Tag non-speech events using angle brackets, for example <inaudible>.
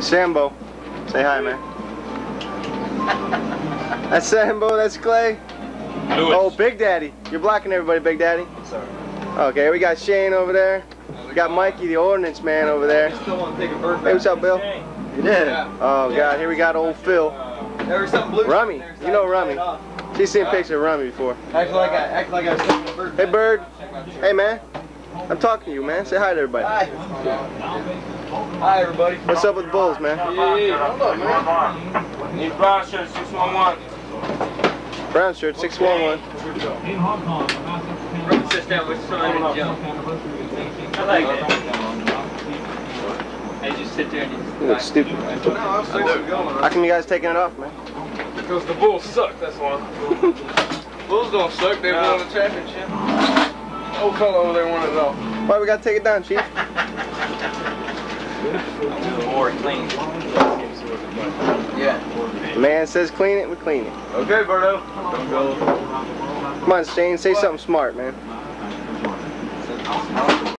Sambo. Say hi, man. That's Sambo, that's Clay. Lewis. Oh, Big Daddy. You're blocking everybody, Big Daddy. Sorry. Okay, we got Shane over there. We got Mikey, the ordnance man, over there. Still want to take a bird Hey, what's up, Bill? You did? Oh, God, here we got old Phil. Uh, there was something blue. Rummy. in there, so You know Rummy. cut. She's seen a picture of Rummy before. Act like I, act like I was taking a bird. Hey, Bird. Hey, man. I'm talking to you, man. Say hi to everybody. Hi. Hi, everybody. What's up with the Bulls, man? Yeah, hold up, man. Need brown shirt 611. Brown shirt, 611. Brother sits down with son and jump. I like that. I just sit there and You just look stupid. No, I'm still going. How come you guys taking it off, man? Because the Bulls suck, that's why. <laughs> Bulls don't suck. They won the championship. Old fellow over there won it all. Why we gotta take it down, Chief? Yeah. Man says clean it, we clean it. Okay, Berto. Come on, Shane, say something smart, man.